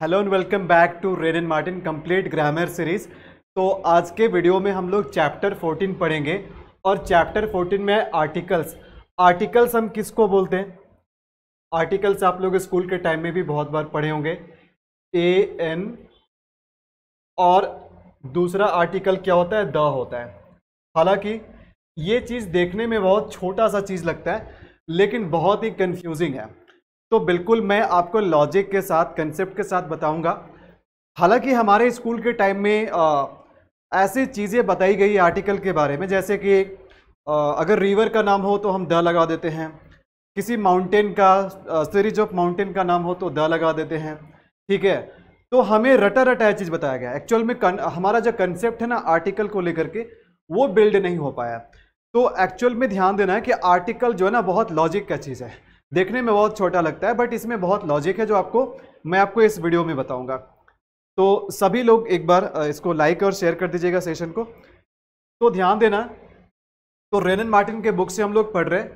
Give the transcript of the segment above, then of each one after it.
Hello and welcome back to Wren and Martin complete grammar series. तो आज के video में हम लोग चैप्टर 14 पढ़ेंगे और चैप्टर 14 में आर्टिकल्स। आर्टिकल्स हम किसको बोलते हैं? आर्टिकल्स आप लोग स्कूल के टाइम में भी बहुत बार पढ़े होंगे। ए, एन और दूसरा आर्टिकल क्या होता है? द होता है। हालाँकि ये चीज़ देखने में बहुत छोटा सा चीज़ लगता है, लेकिन बहुत ही कन्फ्यूजिंग है। तो बिल्कुल मैं आपको लॉजिक के साथ कंसेप्ट के साथ बताऊँगा। हालाँकि हमारे स्कूल के टाइम में आ, ऐसी चीज़ें बताई गई आर्टिकल के बारे में जैसे कि आ, अगर रिवर का नाम हो तो हम द लगा देते हैं। किसी माउंटेन का सीरीज़ ऑफ़ माउंटेन का नाम हो तो द लगा देते हैं। ठीक है? तो हमें रटा रटा यह चीज़ बताया गया। एक्चुअल में कन, हमारा जो कंसेप्ट है ना आर्टिकल को लेकर के वो बिल्ड नहीं हो पाया। तो एक्चुअल में ध्यान देना है कि आर्टिकल जो है ना बहुत लॉजिक का चीज़ है। देखने में बहुत छोटा लगता है बट इसमें बहुत लॉजिक है जो आपको, मैं आपको इस वीडियो में बताऊँगा। तो सभी लोग एक बार इसको लाइक और शेयर कर दीजिएगा सेशन को। तो ध्यान देना तो रेनन मार्टिन के बुक से हम लोग पढ़ रहे हैं।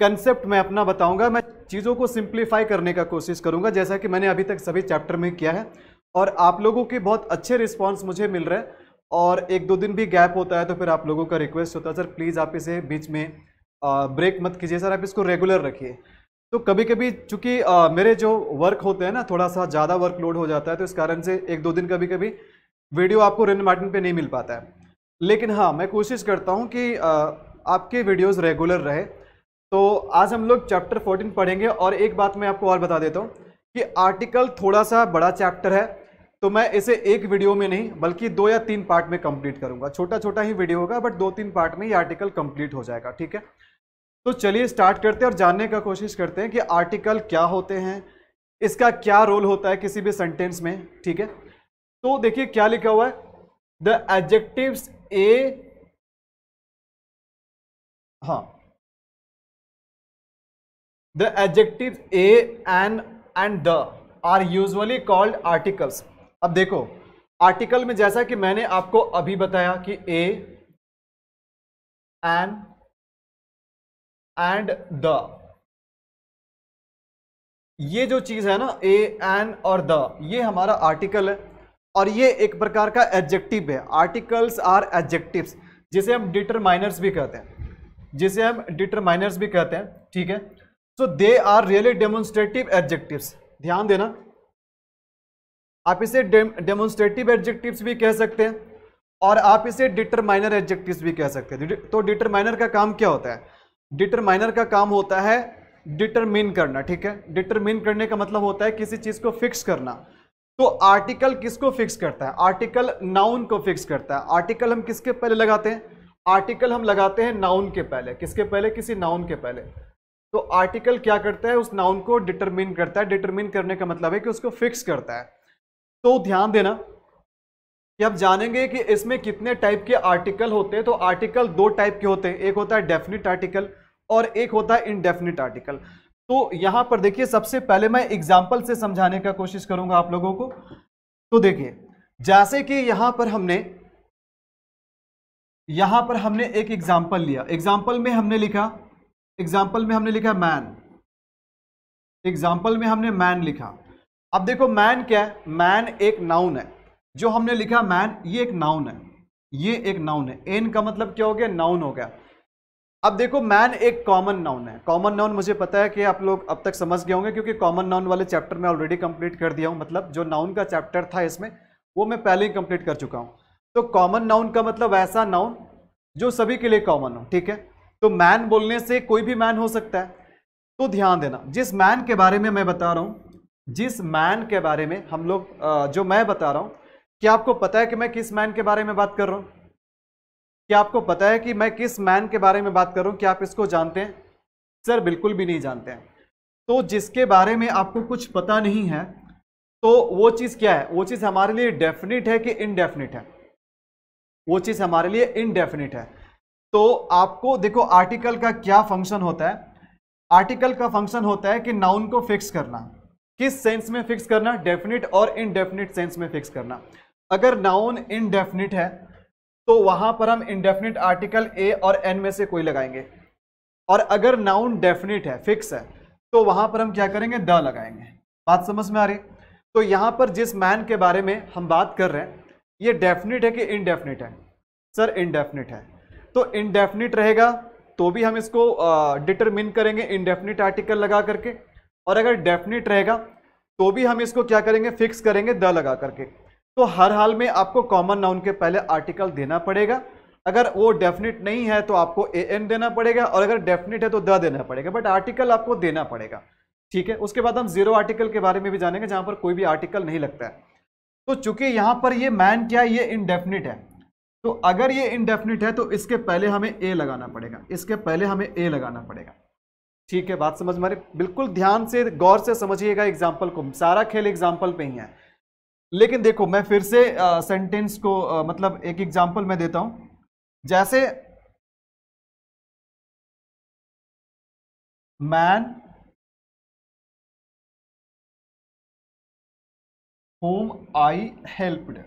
कंसेप्ट मैं अपना बताऊँगा, मैं चीज़ों को सिंप्लीफाई करने का कोशिश करूँगा, जैसा कि मैंने अभी तक सभी चैप्टर में किया है। और आप लोगों के बहुत अच्छे रिस्पॉन्स मुझे मिल रहे हैं। और एक दो दिन भी गैप होता है तो फिर आप लोगों का रिक्वेस्ट होता है। सर प्लीज़ आप इसे बीच में ब्रेक मत कीजिए। सर आप इसको रेगुलर रखिए। तो कभी कभी चूँकि मेरे जो वर्क होते हैं ना थोड़ा सा ज़्यादा वर्कलोड हो जाता है तो इस कारण से एक दो दिन कभी कभी वीडियो आपको रेन मार्टिन पे नहीं मिल पाता है। लेकिन हाँ मैं कोशिश करता हूँ कि आ, आपके वीडियोस रेगुलर रहे। तो आज हम लोग चैप्टर 14 पढ़ेंगे और एक बात मैं आपको और बता देता हूँ कि आर्टिकल थोड़ा सा बड़ा चैप्टर है तो मैं इसे एक वीडियो में नहीं बल्कि दो या तीन पार्ट में कंप्लीट करूँगा। छोटा छोटा ही वीडियो होगा बट दो तीन पार्ट में ये आर्टिकल कंप्लीट हो जाएगा ठीक है? तो चलिए स्टार्ट करते हैं और जानने का कोशिश करते हैं कि आर्टिकल क्या होते हैं, इसका क्या रोल होता है किसी भी सेंटेंस में, ठीक है? तो देखिए क्या लिखा हुआ है द एडजेक्टिव्स ए हाँ the adjective a an and the are usually called articles अब देखो आर्टिकल में जैसा कि मैंने आपको अभी बताया कि ए एन एंड द ये जो चीज़ है ना ए एन और द ये हमारा आर्टिकल है और ये एक प्रकार का एडजेक्टिव है। आर्टिकल्स आर एडजेक्टिव्स जिसे हम डिटरमाइनर्स भी कहते हैं। जिसे हम डिटरमाइनर्स भी कहते हैं, ठीक है? So they are really demonstrative adjectives ध्यान देना। आप इसे डेमोन्स्ट्रेटिव एडजेक्टिव्स भी कह सकते हैं और आप इसे डिटरमाइनर एडजेक्टिव्स भी कह सकते हैं। तो डिटरमाइनर का काम क्या होता है? डिटरमाइनर का काम होता है डिटरमिन करना, ठीक है? डिटरमिन करने का मतलब होता है किसी चीज़ को फिक्स करना। तो आर्टिकल किसको फिक्स करता है? आर्टिकल नाउन को फिक्स करता है। आर्टिकल हम किसके पहले लगाते हैं? आर्टिकल हम लगाते हैं नाउन के पहले। किसके पहले? किसी नाउन के पहले। तो आर्टिकल क्या करता है? उस नाउन को डिटरमिन करता है। डिटरमिन करने का मतलब है कि उसको फिक्स करता है। तो ध्यान देना, कि आप जानेंगे कि इसमें कितने टाइप के आर्टिकल होते हैं। तो आर्टिकल दो टाइप के होते हैं। एक होता है डेफिनिट आर्टिकल और एक होता है इनडेफिनिट आर्टिकल तो यहाँ पर देखिए, सबसे पहले मैं एग्ज़ाम्पल से समझाने का कोशिश करूँगा आप लोगों को। तो देखिए, जैसे कि यहाँ पर हमने, यहाँ पर हमने एक एग्ज़ाम्पल लिया। एग्ज़ाम्पल में हमने लिखा एग्ज़ाम्पल में हमने लिखा मैन एग्ज़ाम्पल में हमने मैन लिखा। अब देखो मैन क्या है? मैन एक नाउन है। जो हमने लिखा मैन ये एक नाउन है। ये एक नाउन है। एन का मतलब क्या हो गया? नाउन हो गया। अब देखो मैन एक कॉमन नाउन है। कॉमन नाउन मुझे पता है कि आप लोग अब तक समझ गए होंगे, क्योंकि कॉमन नाउन वाले चैप्टर में ऑलरेडी कंप्लीट कर दिया हूँ। मतलब जो नाउन का चैप्टर था इसमें, वो मैं पहले ही कंप्लीट कर चुका हूँ। तो कॉमन नाउन का मतलब ऐसा नाउन जो सभी के लिए कॉमन हो, ठीक है? तो मैन बोलने से कोई भी मैन हो सकता है। तो ध्यान देना, जिस मैन के बारे में मैं बता रहा हूँ, जिस मैन के बारे में हम लोग जो मैं बता रहा हूँ, क्या आपको पता है कि मैं किस मैन के बारे में बात कर रहा हूँ? क्या आपको पता है कि मैं किस मैन के बारे में बात करूँ क्या आप इसको जानते हैं? सर, बिल्कुल भी नहीं जानते हैं। तो जिसके बारे में आपको कुछ पता नहीं है तो वो चीज़ क्या है? वो चीज़ हमारे लिए डेफिनिट है कि इनडेफिनिट है? वो चीज़ हमारे लिए इनडेफिनिट है। तो आपको, देखो आर्टिकल का क्या फ़ंक्शन होता है? आर्टिकल का फ़ंक्शन होता है कि नाउन को फिक्स करना। किस सेंस में फिक्स करना? डेफिनिट और इनडेफिनिट सेंस में फिक्स करना। अगर नाउन इनडेफिनिट है तो वहाँ पर हम इंडेफिनिट आर्टिकल ए और एन में से कोई लगाएँगे। और अगर नाउन डेफिनिट है फिक्स है तो वहाँ पर हम क्या करेंगे? द लगाएँगे। बात समझ में आ रही? तो यहाँ पर जिस मैन के बारे में हम बात कर रहे हैं, ये डेफिनेट है कि इनडेफिनिट है? सर इनडेफिनिट है। तो इनडेफिनिट रहेगा तो भी हम इसको डिटरमिन करेंगे इनडेफिनिट आर्टिकल लगा करके। और अगर डेफिनिट रहेगा तो भी हम इसको क्या करेंगे? फिक्स करेंगे, द लगा करके। तो हर हाल में आपको कॉमन नाउन के पहले आर्टिकल देना पड़ेगा। अगर वो डेफिनेट नहीं है तो आपको ए एन देना पड़ेगा, और अगर डेफिनेट है तो द देना पड़ेगा बट आर्टिकल आपको देना पड़ेगा। ठीक है? उसके बाद हम ज़ीरो आर्टिकल के बारे में भी जानेंगे, जहाँ पर कोई भी आर्टिकल नहीं लगता है। तो चूँकि यहाँ पर ये मैन क्या है, ये इनडेफिनिट है तो अगर ये इनडेफिनिट है तो इसके पहले हमें ए लगाना पड़ेगा। इसके पहले हमें ए लगाना पड़ेगा। ठीक है? बात समझ में बिल्कुल ध्यान से, गौर से समझिएगा एग्ज़ाम्पल को। सारा खेल एग्ज़ाम्पल पे ही है। लेकिन देखो मैं फिर से सेंटेंस को आ, मतलब एक एग्ज़ाम्पल मैं देता हूँ। जैसे man home I helped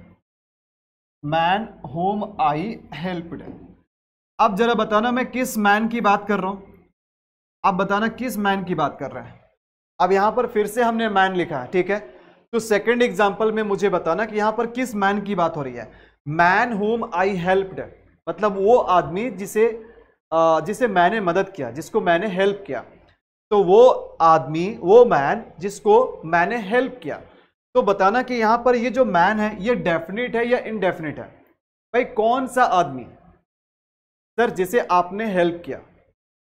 man home I helped अब जरा बताना मैं किस मैन की बात कर रहा हूँ। अब बताना किस मैन की बात कर रहे हैं। अब यहाँ पर फिर से हमने मैन लिखा है ठीक है? तो सेकंड एग्जांपल में मुझे बताना कि यहाँ पर किस मैन की बात हो रही है। मैन होम आई हेल्प्ड मतलब वो आदमी जिसे जिसे मैंने मदद किया, जिसको मैंने हेल्प किया। तो वो आदमी, वो मैन जिसको मैंने हेल्प किया। तो बताना कि यहाँ पर ये जो मैन है, ये डेफिनेट है या इनडेफिनेट है? भाई कौन सा आदमी? सर, जिसे आपने हेल्प किया।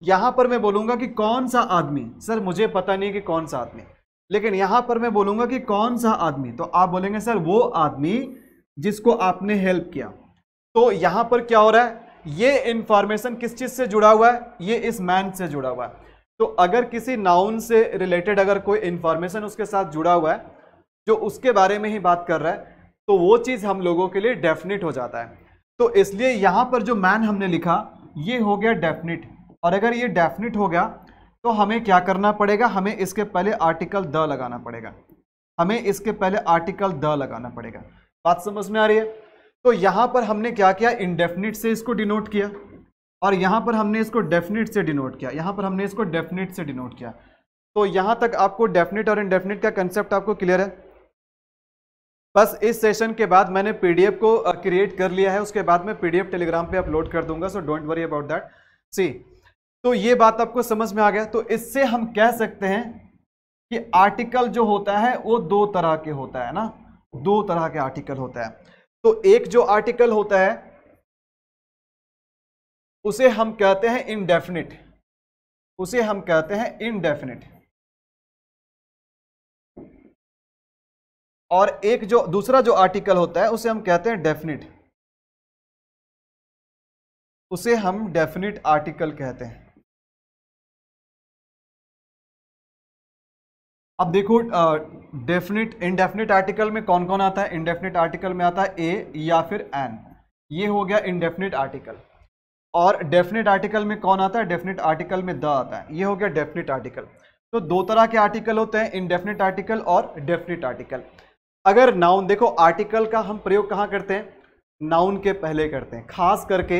यहाँ पर मैं बोलूँगा कि कौन सा आदमी? सर, मुझे पता नहीं कि कौन सा आदमी। लेकिन यहाँ पर मैं बोलूँगा कि कौन सा आदमी? तो आप बोलेंगे, सर, वो आदमी जिसको आपने हेल्प किया। तो यहाँ पर क्या हो रहा है? ये इंफॉर्मेशन किस चीज़ से जुड़ा हुआ है? ये इस मैन से जुड़ा हुआ है। तो अगर किसी नाउन से रिलेटेड अगर कोई इंफॉर्मेशन उसके साथ जुड़ा हुआ है, जो उसके बारे में ही बात कर रहा है तो वो चीज़ हम लोगों के लिए डेफिनेट हो जाता है। तो इसलिए यहाँ पर जो मैन हमने लिखा, ये हो गया डेफिनेट और अगर ये डेफिनेट हो गया तो हमें क्या करना पड़ेगा? हमें इसके पहले आर्टिकल द लगाना पड़ेगा। हमें इसके पहले आर्टिकल द लगाना पड़ेगा। बात समझ में आ रही है? तो यहाँ पर हमने क्या किया? इंडेफिनिट से इसको डिनोट किया। और यहाँ पर हमने इसको डेफिनिट से डिनोट किया। यहाँ पर हमने इसको डेफिनिट से डिनोट किया। तो यहाँ तक आपको डेफिनिट और इनडेफिनिट का कंसेप्ट आपको क्लियर है? बस इस सेशन के बाद मैंने पीडीएफ को क्रिएट कर लिया है। उसके बाद मैं पीडीएफ टेलीग्राम पे अपलोड कर दूँगा so don't worry about that see तो ये बात आपको समझ में आ गया। तो इससे हम कह सकते हैं कि आर्टिकल जो होता है, वो दो तरह के होता है ना? दो तरह के आर्टिकल होता है। तो एक जो आर्टिकल होता है, उसे हम कहते हैं इनडेफिनिट उसे हम कहते हैं इनडेफिनिट और एक जो, दूसरा जो आर्टिकल होता है, उसे हम कहते हैं डेफिनिट उसे हम डेफिनिट आर्टिकल कहते हैं। अब देखो डेफिनिट इनडेफिनिट आर्टिकल में कौन कौन आता है? इनडेफिनिट आर्टिकल में आता है ए या फिर एन ये हो गया इनडेफिनिट आर्टिकल और डेफिनेट आर्टिकल में कौन आता है? डेफिनेट आर्टिकल में द आता है। ये हो गया डेफिनेट आर्टिकल तो दो तरह के आर्टिकल होते हैं इनडेफिनेट आर्टिकल और डेफिनेट आर्टिकल अगर नाउन देखो आर्टिकल का हम प्रयोग कहाँ करते हैं? नाउन के पहले करते हैं। खास करके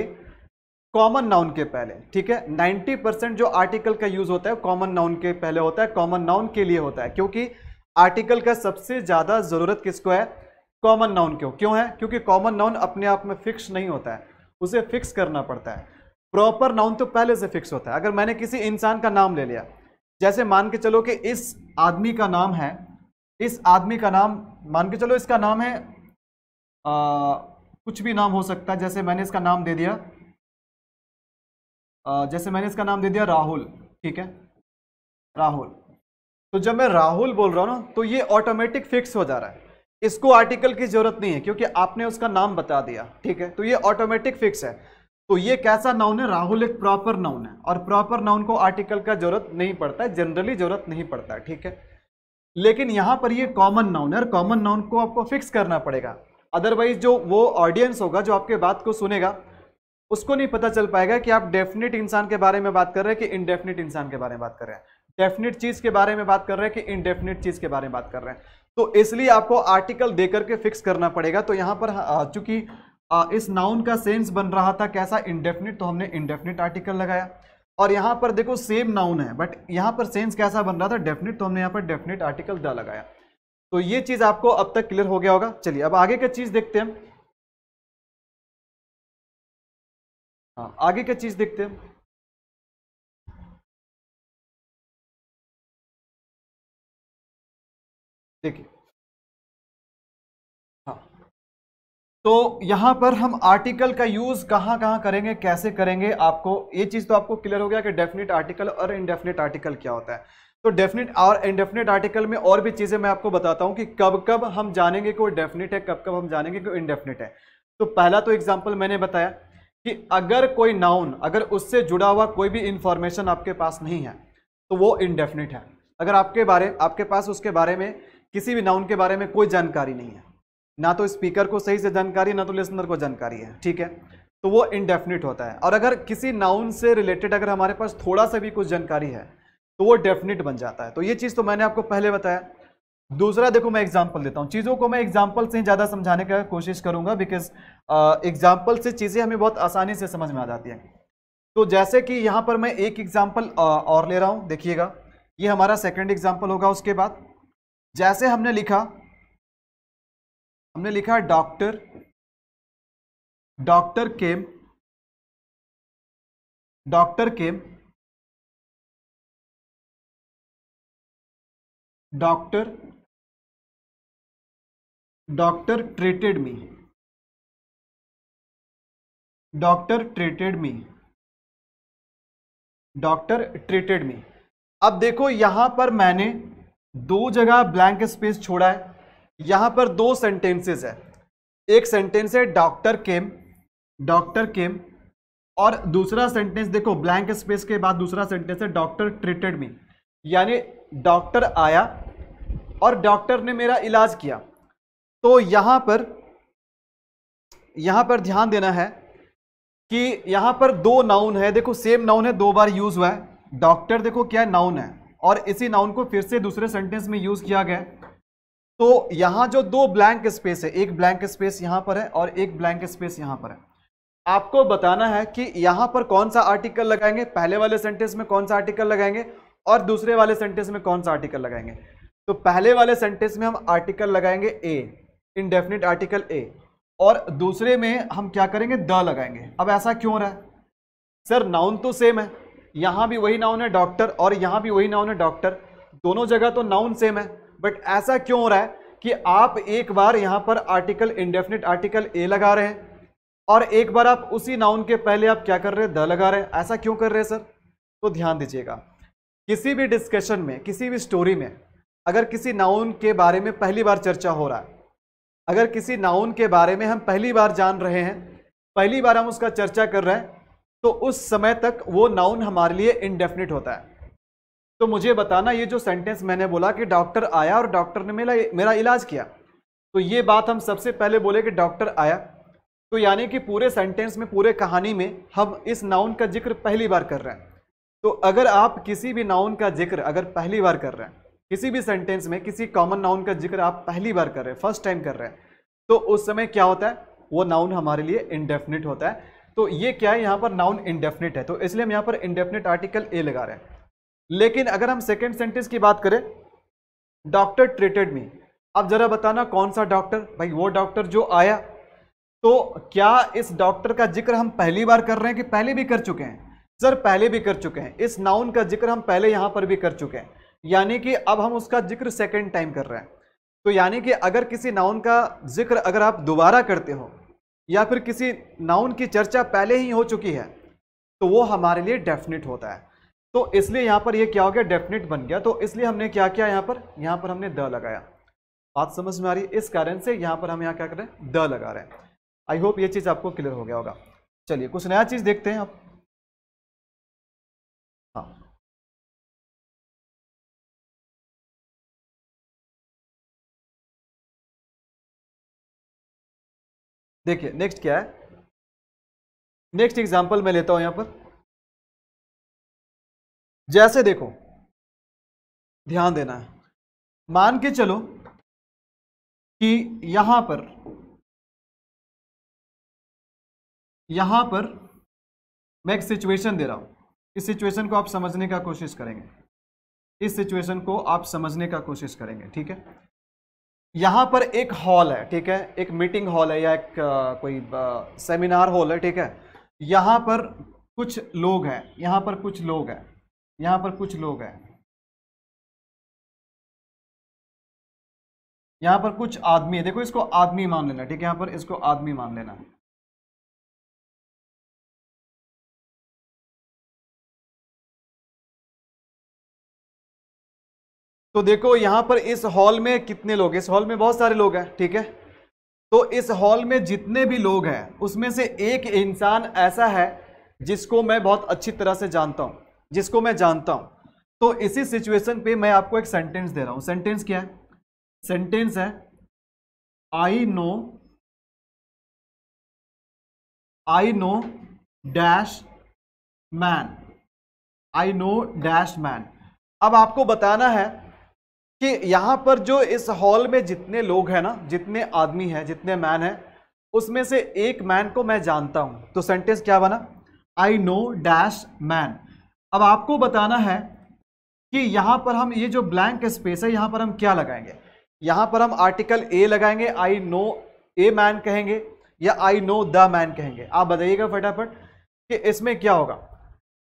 कॉमन नाउन के पहले ठीक है? 90 परसेंट जो आर्टिकल का यूज़ होता है कॉमन नाउन के पहले होता है कॉमन नाउन के लिए होता है क्योंकि आर्टिकल का सबसे ज़्यादा ज़रूरत किसको है? कॉमन नाउन क्यों क्यों है? क्योंकि कॉमन नाउन अपने आप में फिक्स नहीं होता है उसे फिक्स करना पड़ता है। प्रॉपर नाउन तो पहले से फिक्स होता है। अगर मैंने किसी इंसान का नाम ले लिया जैसे मान के चलो कि इस आदमी का नाम है इस आदमी का नाम मान के चलो इसका नाम है आ, कुछ भी नाम हो सकता है जैसे मैंने इसका नाम दे दिया जैसे मैंने इसका नाम दे दिया राहुल, ठीक है? राहुल। तो जब मैं राहुल बोल रहा हूँ ना तो ये ऑटोमेटिक फिक्स हो जा रहा है। इसको आर्टिकल की ज़रूरत नहीं है, क्योंकि आपने उसका नाम बता दिया, ठीक है? तो ये ऑटोमेटिक फिक्स है। तो ये कैसा नाउन है? राहुल एक प्रॉपर नाउन है, और प्रॉपर नाउन को आर्टिकल का ज़रूरत नहीं पड़ता है जनरली ज़रूरत नहीं पड़ता है, ठीक है? लेकिन यहाँ पर ये कॉमन नाउन है, और कॉमन नाउन को आपको फिक्स करना पड़ेगा। अदरवाइज़ जो वो ऑडियंस होगा, जो आपके बात को सुनेगा उसको नहीं पता चल पाएगा कि आप डेफिनेट इंसान के बारे में बात कर रहे हैं कि इनडेफिनेट इंसान के बारे में बात कर रहे हैं। डेफिनेट चीज़ के बारे में बात कर रहे हैं कि इनडेफिनेट चीज़ के बारे में बात कर रहे हैं। तो इसलिए आपको आर्टिकल दे करके फिक्स करना पड़ेगा। तो यहाँ पर चूँकि इस नाउन का सेंस बन रहा था कैसा इंडेफिनिट तो हमने इंडेफिनिट आर्टिकल लगाया। और यहाँ पर देखो सेम नाउन है बट यहाँ पर सेंस कैसा बन रहा था? डेफिनेट तो हमने यहाँ पर डेफिनेट आर्टिकल द लगाया। तो ये चीज़ आपको अब तक क्लियर हो गया होगा। चलिए, अब आगे का चीज़ देखते हैं। हाँ आगे का चीज़ देखते हैं। देखिए। हाँ। तो यहाँ पर हम आर्टिकल का यूज़ कहाँ कहाँ करेंगे, कैसे करेंगे, आपको ये चीज़ तो आपको क्लियर हो गया कि डेफिनेट आर्टिकल और इनडेफिनेट आर्टिकल क्या होता है। तो डेफिनेट और इनडेफिनेट आर्टिकल में और भी चीज़ें मैं आपको बताता हूँ कि कब कब हम जानेंगे कि वो डेफिनेट है कब कब हम जानेंगे कि इनडेफिनेट है। तो पहला तो एग्ज़ाम्पल मैंने बताया कि अगर कोई नाउन अगर उससे जुड़ा हुआ कोई भी इंफॉर्मेशन आपके पास नहीं है तो वो इनडेफिनेट है। अगर आपके बारे, आपके पास उसके बारे में, किसी भी नाउन के बारे में कोई जानकारी नहीं है, ना तो स्पीकर को सही से जानकारी, ना तो लिसनर को जानकारी है, ठीक है? तो वो इनडेफिनिट होता है। और अगर किसी नाउन से रिलेटेड अगर हमारे पास थोड़ा सा भी कुछ जानकारी है तो वो डेफिनिट बन जाता है। तो ये चीज़ तो मैंने आपको पहले बताया दूसरा देखो मैं एग्ज़ाम्पल देता हूँ। चीज़ों को मैं एग्ज़ाम्पल से ज़्यादा समझाने का कोशिश करूँगा बिकॉज़ एग्ज़ाम्पल से चीज़ें हमें बहुत आसानी से समझ में आ जाती हैं। तो जैसे कि यहाँ पर मैं एक एग्ज़ाम्पल और ले रहा हूँ, देखिएगा। ये हमारा सेकेंड एग्ज़ाम्पल होगा उसके बाद। जैसे हमने लिखा हमने लिखा doctor doctor came doctor came doctor doctor treated me. Doctor treated me. Doctor treated me. अब देखो, यहाँ पर मैंने दो जगह ब्लैंक स्पेस छोड़ा है। यहाँ पर दो सेंटेंसेस है। एक सेंटेंस है, डॉक्टर केम डॉक्टर केम, और दूसरा सेंटेंस देखो, ब्लैंक स्पेस के बाद दूसरा सेंटेंस है, डॉक्टर ट्रीटेड मी। यानी डॉक्टर आया, और डॉक्टर ने मेरा इलाज किया। तो यहाँ पर यहाँ पर ध्यान देना है कि यहाँ पर दो नाउन है। देखो सेम नाउन है, दो बार यूज़ हुआ है। डॉक्टर देखो क्या नाउन है। और इसी नाउन को फिर से दूसरे सेंटेंस में यूज़ किया गया तो यहाँ जो दो ब्लैंक स्पेस है, एक ब्लैंक स्पेस यहाँ पर है और एक ब्लैंक स्पेस यहाँ पर है। आपको बताना है कि यहाँ पर कौन सा आर्टिकल लगाएँगे? पहले वाले सेंटेंस में कौन सा आर्टिकल लगाएँगे? और दूसरे वाले सेंटेंस में कौन सा आर्टिकल लगाएँगे? तो पहले वाले सेंटेंस में हम आर्टिकल लगाएँगे ए इनडेफिनिट आर्टिकल ए और दूसरे में हम क्या करेंगे? द लगाएँगे। अब ऐसा क्यों हो रहा है? सर नाउन तो सेम है। यहाँ भी वही नाउन है डॉक्टर और यहाँ भी वही नाउन है डॉक्टर दोनों जगह तो नाउन सेम है। बट ऐसा क्यों हो रहा है कि आप एक बार यहाँ पर आर्टिकल इंडेफिनिट आर्टिकल ए लगा रहे हैं और एक बार आप उसी नाउन के पहले आप क्या कर रहे हैं? द लगा रहे हैं। ऐसा क्यों कर रहे हैं, सर? तो ध्यान दीजिएगा। किसी भी डिस्कशन में, किसी भी स्टोरी में, अगर किसी नाउन के बारे में पहली बार चर्चा हो रहा है अगर किसी नाउन के बारे में हम पहली बार जान रहे हैं, पहली बार हम उसका चर्चा कर रहे हैं तो उस समय तक वो नाउन हमारे लिए इनडेफिनिट होता है। तो मुझे बताना, ये जो सेंटेंस मैंने बोला कि डॉक्टर आया और डॉक्टर ने मेरा मेरा इलाज किया तो ये बात हम सबसे पहले बोले कि डॉक्टर आया। तो यानी कि पूरे सेंटेंस में, पूरे कहानी में हम इस नाउन का ज़िक्र पहली बार कर रहे हैं। तो अगर आप किसी भी नाउन का ज़िक्र अगर पहली बार कर रहे हैं किसी भी सेंटेंस में किसी कॉमन नाउन का ज़िक्र आप पहली बार कर रहे हैं फ़र्स्ट टाइम कर रहे हैं तो उस समय क्या होता है? वो नाउन हमारे लिए इनडेफिनिट होता है। तो ये क्या है? यहाँ पर नाउन इंडेफिनिट है तो इसलिए हम यहाँ पर इंडेफिनिट आर्टिकल ए लगा रहे हैं। लेकिन अगर हम सेकेंड सेंटेंस की बात करें डॉक्टर ट्रीटेड मी अब जरा बताना कौन सा डॉक्टर भाई वो डॉक्टर जो आया। तो क्या इस डॉक्टर का ज़िक्र हम पहली बार कर रहे हैं कि पहले भी कर चुके हैं? सर पहले भी कर चुके हैं। इस नाउन का ज़िक्र हम पहले यहाँ पर भी कर चुके हैं। यानी कि अब हम उसका ज़िक्र सेकेंड टाइम कर रहे हैं। तो यानी कि अगर किसी नाउन का ज़िक्र अगर आप दोबारा करते हो, या फिर किसी नाउन की चर्चा पहले ही हो चुकी है तो वो हमारे लिए डेफिनेट होता है। तो इसलिए यहाँ पर ये क्या हो गया? डेफिनेट बन गया। तो इसलिए हमने क्या किया यहाँ पर? यहाँ पर हमने द लगाया। बात समझ में आ रही? है इस कारण से यहाँ पर हम यहाँ क्या कर रहे हैं? द लगा रहे हैं। आई होप ये चीज़ आपको क्लियर हो गया होगा। चलिए, कुछ नया चीज़ देखते हैं आप। देखिए नेक्स्ट क्या है? नेक्स्ट एग्जांपल मैं लेता हूँ यहाँ पर। जैसे देखो, ध्यान देना है। मान के चलो कि यहाँ पर यहाँ पर मैं एक सिचुएशन दे रहा हूँ। इस सिचुएशन को आप समझने का कोशिश करेंगे। इस सिचुएशन को आप समझने का कोशिश करेंगे, ठीक है? यहाँ पर एक हॉल है ठीक है? एक मीटिंग हॉल है या एक आ, कोई सेमिनार हॉल है ठीक है? यहाँ पर कुछ लोग हैं यहाँ पर कुछ लोग हैं यहाँ पर कुछ लोग हैं। यहाँ पर कुछ आदमी है। देखो इसको आदमी मान लेना ठीक है? यहाँ पर इसको आदमी मान लेना। तो देखो, यहाँ पर इस हॉल में कितने लोग इस हॉल में बहुत सारे लोग हैं, ठीक है? तो इस हॉल में जितने भी लोग हैं, उसमें से एक इंसान ऐसा है जिसको मैं बहुत अच्छी तरह से जानता हूँ, जिसको मैं जानता हूँ। तो इसी सिचुएशन पे मैं आपको एक सेंटेंस दे रहा हूँ। सेंटेंस क्या है? सेंटेंस है I know I know dash man I know dash man अब आपको बताना है कि यहाँ पर जो इस हॉल में जितने लोग हैं ना, जितने आदमी हैं, जितने मैन हैं, उसमें से एक मैन को मैं जानता हूँ। तो सेंटेंस क्या बना? आई नो डैश मैन अब आपको बताना है कि यहाँ पर हम ये जो ब्लैंक स्पेस है, यहाँ पर हम क्या लगाएँगे? यहाँ पर हम आर्टिकल ए लगाएँगे आई नो ए मैन कहेंगे, या आई नो द मैन कहेंगे। आप बताइएगा फटाफट कि इसमें क्या होगा।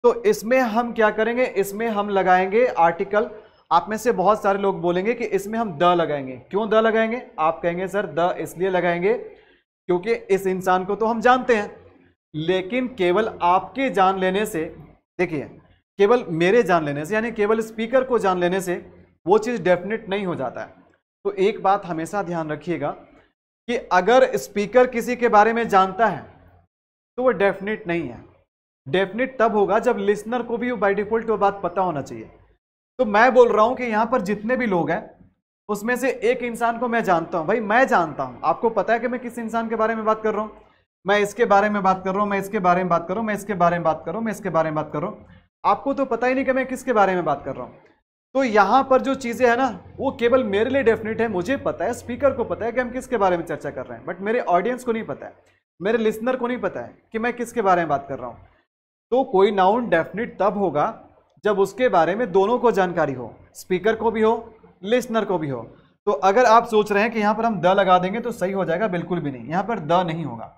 तो इसमें हम क्या करेंगे? इसमें हम लगाएँगे आर्टिकल आप में से बहुत सारे लोग बोलेंगे कि इसमें हम द लगाएँगे। क्यों द लगाएँगे? आप कहेंगे, सर, द इसलिए लगाएँगे क्योंकि इस इंसान को तो हम जानते हैं। लेकिन केवल आपके जान लेने से, देखिए, केवल मेरे जान लेने से, यानी केवल स्पीकर को जान लेने से वो चीज़ डेफिनेट नहीं हो जाता है। तो एक बात हमेशा ध्यान रखिएगा कि अगर स्पीकर किसी के बारे में जानता है तो वो डेफिनेट नहीं है। डेफिनेट तब होगा जब लिसनर को भी बाई डिफ़ॉल्ट वो बात पता होना चाहिए। तो मैं बोल रहा हूँ कि यहाँ पर जितने भी लोग हैं, उसमें से एक इंसान को मैं जानता हूँ। भाई, मैं जानता हूँ। आपको पता है कि मैं किस इंसान के बारे में बात कर रहा हूँ? मैं इसके बारे में बात कर रहा हूँ, मैं इसके बारे में बात कर मैं इसके बारे में बात कर मैं इसके बारे में बात कर रहा हूँ। आपको तो पता ही नहीं कि मैं किसके बारे में बात कर रहा हूँ। तो यहाँ पर जो चीज़ें है ना, वो केवल मेरे लिए डेफिनेट है, मुझे पता है स्पीकर को पता है कि हम किसके बारे में चर्चा कर रहे हैं। बट मेरे ऑडियंस को नहीं पता है, मेरे लिसनर को नहीं पता है कि मैं किसके बारे में बात कर रहा हूँ। तो कोई नाउन डेफिनेट तब होगा जब उसके बारे में दोनों को जानकारी हो स्पीकर को भी हो लिसनर को भी हो तो अगर आप सोच रहे हैं कि यहाँ पर हम द लगा देंगे तो सही हो जाएगा, बिल्कुल भी नहीं। यहाँ पर द नहीं होगा।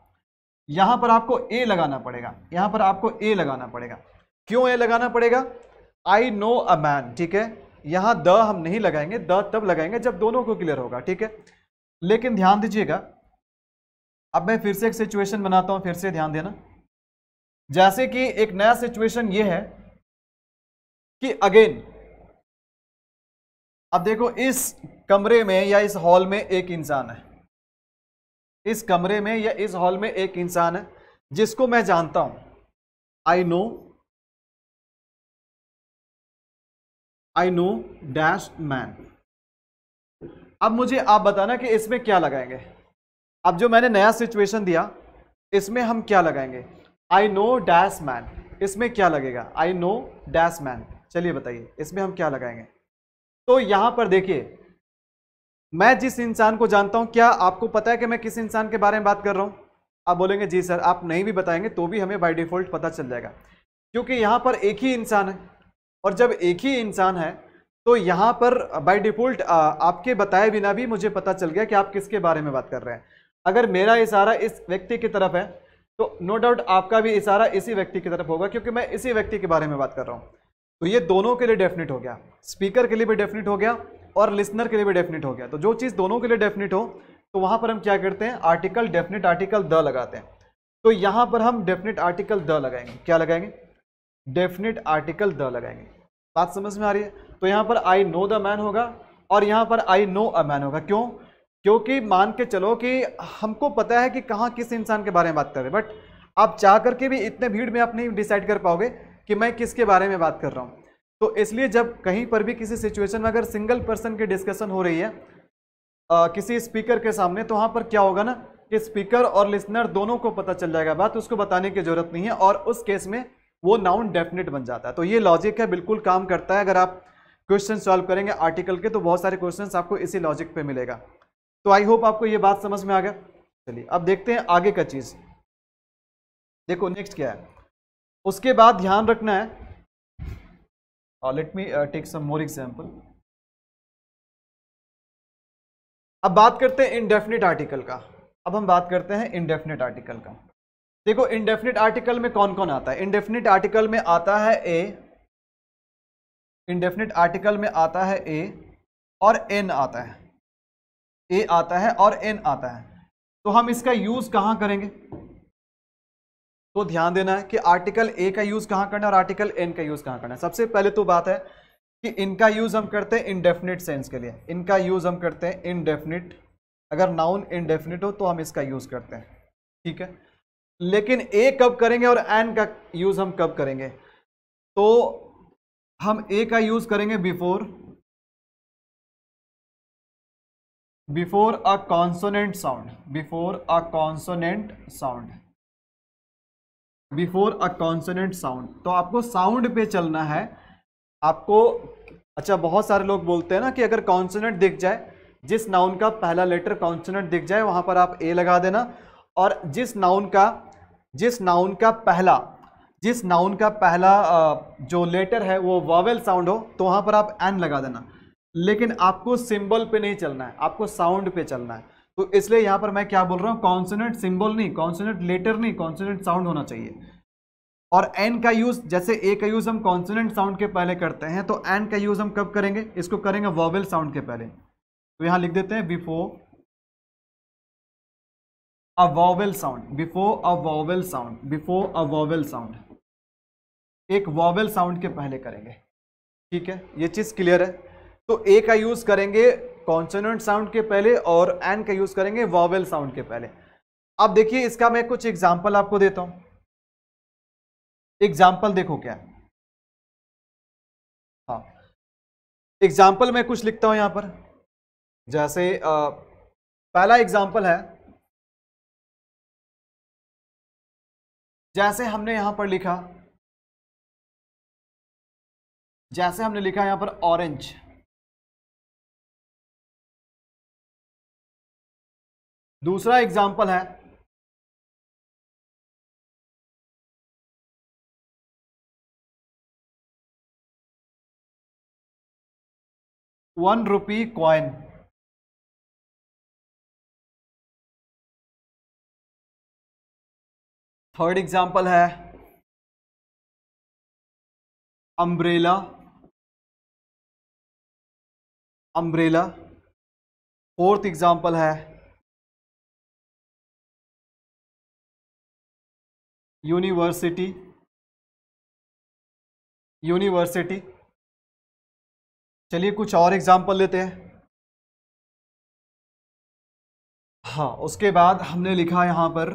यहाँ पर आपको ए लगाना पड़ेगा। यहाँ पर आपको ए लगाना पड़ेगा। क्यों ए लगाना पड़ेगा? आई नो अ मैन ठीक है? यहाँ द हम नहीं लगाएँगे। द तब लगाएँगे जब दोनों को क्लियर होगा, ठीक है? लेकिन ध्यान दीजिएगा, अब मैं फिर से एक सिचुएशन बनाता हूँ, फिर से ध्यान देना। जैसे कि एक नया सिचुएशन ये है कि अगेन, अब देखो इस कमरे में या इस हॉल में एक इंसान है। इस कमरे में या इस हॉल में एक इंसान है जिसको मैं जानता हूँ। I know I know dash man अब मुझे आप बताना कि इसमें क्या लगाएँगे। अब जो मैंने नया सिचुएशन दिया, इसमें हम क्या लगाएँगे? आई नो डैश मैन इसमें क्या लगेगा? आई नो डैश मैन चलिए बताइए, इसमें हम क्या लगाएँगे? तो यहाँ पर देखिए, मैं जिस इंसान को जानता हूँ, क्या आपको पता है कि मैं किस इंसान के बारे में बात कर रहा हूँ? आप बोलेंगे, जी सर, आप नहीं भी बताएँगे तो भी हमें बाय डिफ़ॉल्ट पता चल जाएगा। क्योंकि यहाँ पर एक ही इंसान है, और जब एक ही इंसान है तो यहाँ पर बाय डिफ़ॉल्ट आपके बताए बिना भी मुझे पता चल गया कि आप किसके बारे में बात कर रहे हैं। अगर मेरा इशारा इस व्यक्ति की तरफ़ है तो नो डाउट आपका भी इशारा इसी व्यक्ति की तरफ़ होगा, क्योंकि मैं इसी व्यक्ति के बारे में बात कर रहा हूँ। तो ये दोनों के लिए डेफिनेट हो गया। स्पीकर के लिए भी डेफिनेट हो गया और लिसनर के लिए भी डेफिनेट हो गया। तो जो चीज़ दोनों के लिए डेफिनेट हो तो वहाँ पर हम क्या करते हैं? आर्टिकल डेफिनेट आर्टिकल द लगाते हैं। तो यहाँ पर हम डेफिनेट आर्टिकल द लगाएँगे। क्या लगाएँगे? डेफिनेट आर्टिकल द लगाएँगे। बात समझ में आ रही है? तो यहाँ पर आई नो द मैन होगा और यहाँ पर आई नो अ मैन होगा। क्यों? क्योंकि मान के चलो कि हमको पता है कि कहाँ किस इंसान के बारे में बात कर रहे हैं। बट आप चाह करके भी इतने भीड़ में आप नहीं डिसाइड कर पाओगे। कि मैं किसके बारे में बात कर रहा हूँ। तो इसलिए जब कहीं पर भी किसी सिचुएशन में अगर सिंगल पर्सन की डिस्कशन हो रही है आ, किसी स्पीकर के सामने तो वहाँ पर क्या होगा ना कि स्पीकर और लिसनर दोनों को पता चल जाएगा बात उसको बताने की ज़रूरत नहीं है और उस केस में वो नाउन डेफिनेट बन जाता है। तो ये लॉजिक है बिल्कुल काम करता है। अगर आप क्वेश्चन सॉल्व करेंगे आर्टिकल के तो बहुत सारे क्वेश्चन आपको इसी लॉजिक पे मिलेगा। तो आई होप आपको ये बात समझ में आ गया। चलिए अब देखते हैं आगे का चीज़। देखो नेक्स्ट क्या है? उसके बाद ध्यान रखना है। Let me take some more example अब बात करते हैं इंडेफिनिट आर्टिकल का। अब हम बात करते हैं इंडेफिनिट आर्टिकल का। देखो इंडेफिनिट आर्टिकल में कौन कौन आता है? इंडेफिनिट आर्टिकल में आता है ए इंडेफिनिट आर्टिकल में आता है ए और एन आता है। ए आता है और एन आता है। तो हम इसका यूज़ कहाँ करेंगे? तो ध्यान देना है कि आर्टिकल ए का यूज़ कहाँ करना है और आर्टिकल एन का यूज़ कहाँ करना है। सबसे पहले तो बात है कि इनका यूज़ हम करते हैं इनडेफिनिट सेंस के लिए। इनका यूज़ हम करते हैं इनडेफिनिट अगर नाउन इनडेफिनिट हो तो हम इसका यूज़ करते हैं। ठीक है? लेकिन ए कब करेंगे और एन का यूज़ हम कब करेंगे? तो हम ए का यूज़ करेंगे before before a consonant sound before a consonant sound before a consonant sound. तो आपको साउंड पे चलना है। आपको अच्छा बहुत सारे लोग बोलते हैं ना कि अगर कॉन्सोनेंट दिख जाए, जिस नाउन का पहला लेटर कॉन्सोनेंट दिख जाए, वहाँ पर आप ए लगा देना। और जिस नाउन का, जिस नाउन का पहला, जिस नाउन का पहला जो लेटर है, वो वॉवेल साउंड हो तो वहाँ पर आप एन लगा देना। लेकिन आपको सिंबल पे नहीं चलना है, आपको साउंड पे चलना है। तो इसलिए यहाँ पर मैं क्या बोल रहा हूँ? कॉन्सोनेंट सिंबल नहीं कॉन्सोनेंट लेटर नहीं कॉन्सोनेंट साउंड होना चाहिए। और एन का यूज़ जैसे ए का यूज़ हम कॉन्सोनेंट साउंड के पहले करते हैं तो एन का यूज़ हम कब करेंगे? इसको करेंगे वॉवेल साउंड के पहले। तो यहाँ लिख देते हैं before a vowel sound before a vowel sound before a vowel sound एक वॉवेल साउंड के पहले करेंगे। ठीक है? ये चीज़ क्लियर है। तो ए का यूज़ करेंगे कॉन्सोनेंट साउंड के पहले और एन का यूज़ करेंगे वॉवेल साउंड के पहले। अब देखिए इसका मैं कुछ एग्ज़ाम्पल आपको देता हूँ। एग्ज़ाम्पल देखो क्या हाँ। एग्ज़ाम्पल मैं कुछ लिखता हूँ यहाँ पर। जैसे आ, पहला एग्ज़ाम्पल है। जैसे हमने यहाँ पर लिखा। जैसे हमने लिखा यहाँ पर ऑरेंज दूसरा एग्ज़ाम्पल है। One rupee coin. Third example है। अम्ब्रेला। अम्ब्रेला। फोर्थ एग्ज़ाम्पल है। University university. चलिए कुछ और एग्ज़ाम्पल लेते हैं। हाँ उसके बाद हमने लिखा यहाँ पर,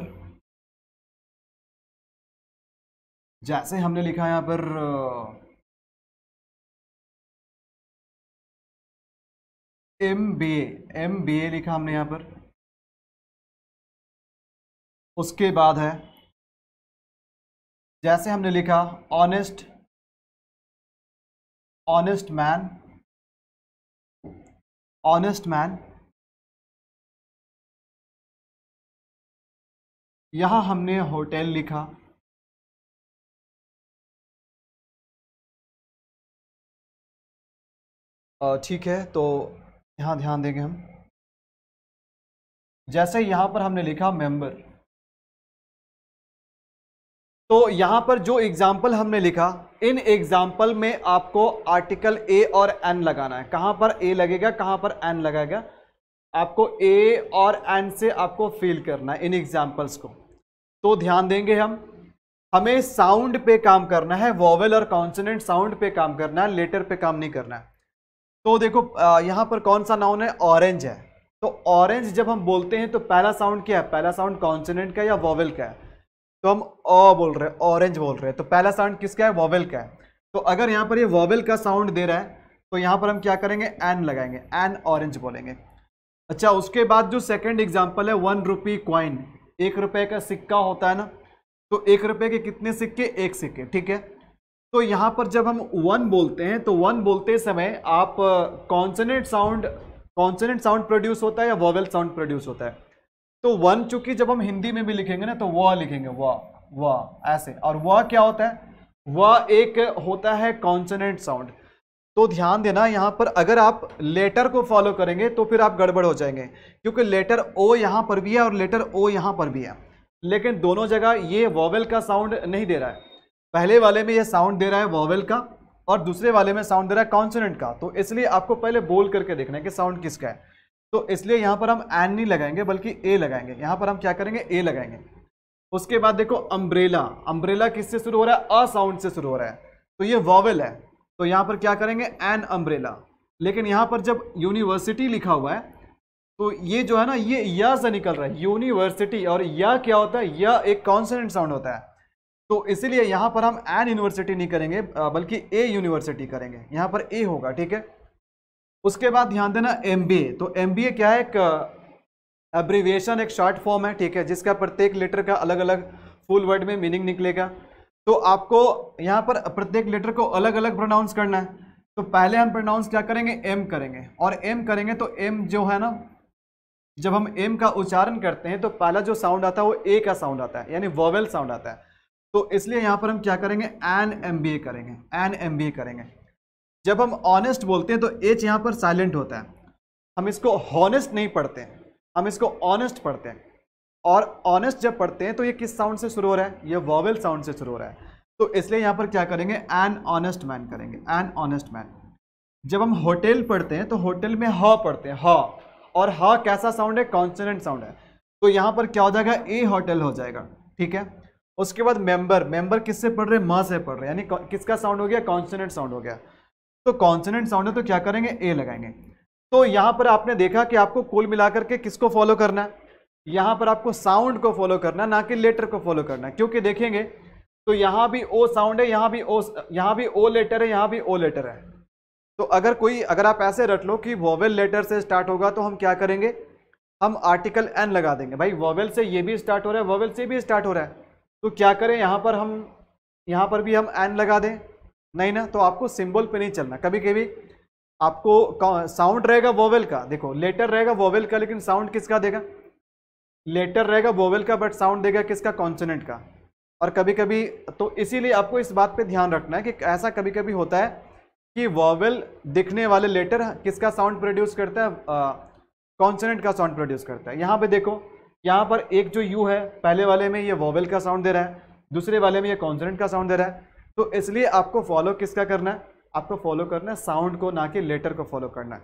जैसे हमने लिखा यहाँ पर M B M B A लिखा हमने यहाँ पर। उसके बाद है जैसे हमने लिखा honest honest man honest man यहाँ हमने होटल लिखा। ठीक है तो यहाँ ध्यान देंगे हम। जैसे यहाँ पर हमने लिखा मेंबर तो यहाँ पर जो एग्ज़ाम्पल हमने लिखा, इन एग्ज़ाम्पल में आपको आर्टिकल ए और एन लगाना है। कहाँ पर ए लगेगा, कहाँ पर एन लगेगा आपको ए और एन से आपको फील करना है इन एग्जाम्पल्स को। तो ध्यान देंगे हम, हमें साउंड पे काम करना है वॉवेल और कॉन्सनेंट साउंड पे काम करना है लेटर पे काम नहीं करना है। तो देखो यहाँ पर कौन सा नाउन है? ऑरेंज है। तो ऑरेंज जब हम बोलते हैं तो पहला साउंड क्या है? पहला साउंड कॉन्सनेंट का या वॉवेल का है। तो हम अ बोल रहे हैं ऑरेंज बोल रहे हैं। तो पहला साउंड किसका है? वॉवेल का है। तो अगर यहाँ पर ये वॉवेल का साउंड दे रहा है तो यहाँ पर हम क्या करेंगे? एन लगाएँगे। एन ऑरेंज बोलेंगे। अच्छा उसके बाद जो सेकेंड एग्ज़ाम्पल है वन रुपी क्वाइन एक रुपये का सिक्का होता है ना तो एक रुपये के कितने सिक्के? एक सिक्के, ठीक है? तो यहाँ पर जब हम वन बोलते हैं तो वन बोलते समय आप consonant sound consonant sound produce होता है या वॉवेल साउंड प्रोड्यूस होता है? तो वन, चूँकि जब हम हिंदी में भी लिखेंगे ना तो वह लिखेंगे वह वह ऐसे। और वह क्या होता है? वह एक होता है कॉन्सनेंट साउंड तो ध्यान देना, यहाँ पर अगर आप लेटर को फॉलो करेंगे तो फिर आप गड़बड़ हो जाएँगे, क्योंकि लेटर ओ यहाँ पर भी है और लेटर ओ यहाँ पर भी है। लेकिन दोनों जगह ये वॉवेल का साउंड नहीं दे रहा है। पहले वाले में ये साउंड दे रहा है वॉवेल का, और दूसरे वाले में साउंड दे रहा है कॉन्सोनेंट का। तो इसलिए आपको पहले बोल करके देखना है कि साउंड किसका है। तो इसलिए यहाँ पर हम एन नहीं लगाएँगे, बल्कि ए लगाएँगे। यहाँ पर हम क्या करेंगे? ए लगाएँगे। उसके बाद देखो अम्ब्रेला अम्ब्रेला किससे शुरू हो रहा है? अ साउंड से शुरू हो रहा है। तो ये वॉवेल है। तो यहाँ पर क्या करेंगे? एन अम्ब्रेला लेकिन यहाँ पर जब यूनिवर्सिटी लिखा हुआ है तो ये जो है ना, ये या से निकल रहा है। यूनिवर्सिटी और या क्या होता है? या एक कॉन्सनेंट साउंड होता है। तो इसीलिए यहाँ पर हम एन यूनिवर्सिटी नहीं करेंगे बल्कि ए यूनिवर्सिटी करेंगे। यहाँ पर ए होगा, ठीक है? उसके बाद ध्यान देना एमबीए तो एमबीए क्या है? एक एब्रीविएशन एक शॉर्ट फॉर्म है, ठीक है? जिसका प्रत्येक लेटर का अलग अलग फुल वर्ड में मीनिंग निकलेगा। तो आपको यहाँ पर प्रत्येक लेटर को अलग अलग प्रोनाउंस करना है। तो पहले हम प्रोनाउंस क्या करेंगे? एम करेंगे। और एम करेंगे तो एम जो है ना, जब हम एम का उच्चारण करते हैं तो पहला जो साउंड आता है, वो ए का साउंड आता है, यानी वोवेल साउंड आता है। तो इसलिए यहाँ पर हम क्या करेंगे? एन एम बी ए करेंगे। एन एम बी ए करेंगे। जब हम ऑनेस्ट बोलते हैं तो एच यहाँ पर साइलेंट होता है। हम इसको हॉनेस्ट नहीं पढ़ते हैं। हम इसको ऑनेस्ट पढ़ते हैं। और ऑनेस्ट जब पढ़ते हैं तो ये किस साउंड से शुरू हो रहा है? ये वॉवेल साउंड से शुरू हो रहा है। तो इसलिए यहाँ पर क्या करेंगे? एन ऑनेस्ट मैन करेंगे। एन ऑनेस्ट मैन जब हम होटल पढ़ते हैं तो होटल में ह पढ़ते हैं। ह। और ह कैसा साउंड है? कॉन्सनेंट साउंड है। तो यहाँ पर क्या हो जाएगा? ए होटल हो जाएगा। ठीक है? उसके बाद मेंबर मेंबर किससे पढ़ रहे हैं? म से पढ़ रहे हैं। यानी किसका साउंड हो गया? कॉन्सनेंट साउंड हो गया। तो कॉन्सनेंट साउंड है तो क्या करेंगे? ए लगाएँगे। तो यहाँ पर आपने देखा कि आपको कुल मिलाकर के किसको फॉलो करना है? यहाँ पर आपको साउंड को फॉलो करना ना कि लेटर को फॉलो करना क्योंकि देखेंगे तो यहाँ भी ओ साउंड है, यहाँ भी ओ यहाँ भी ओ लेटर है, यहाँ भी ओ लेटर है। तो अगर कोई, अगर आप ऐसे रट लो कि वॉवेल लेटर से स्टार्ट होगा तो हम क्या करेंगे? हम आर्टिकल एन लगा देंगे। भाई वॉवेल से ये भी स्टार्ट हो रहा है वॉवेल से भी स्टार्ट हो रहा है। तो क्या करें? यहाँ पर हम, यहाँ पर भी हम एन लगा दें। नहीं ना तो आपको सिंबल पे नहीं चलना। कभी कभी आपको साउंड रहेगा वोवेल का, देखो लेटर रहेगा वोवेल का, लेकिन साउंड किसका देगा? लेटर रहेगा वोवेल का बट साउंड देगा किसका? कॉन्सोनेंट का। और कभी कभी तो इसीलिए आपको इस बात पे ध्यान रखना है कि ऐसा कभी कभी होता है कि वॉवेल दिखने वाले लेटर किसका साउंड प्रोड्यूस करता है? कॉन्सोनेंट का साउंड प्रोड्यूस करता है। यहाँ पे देखो, यहाँ पर एक जो यू है, पहले वाले में ये वॉवेल का साउंड दे रहा है, दूसरे वाले में ये कॉन्सोनेंट का साउंड दे रहा है। तो इसलिए आपको फॉलो किसका करना है? आपको फॉलो करना है साउंड को, ना कि लेटर को फॉलो करना है।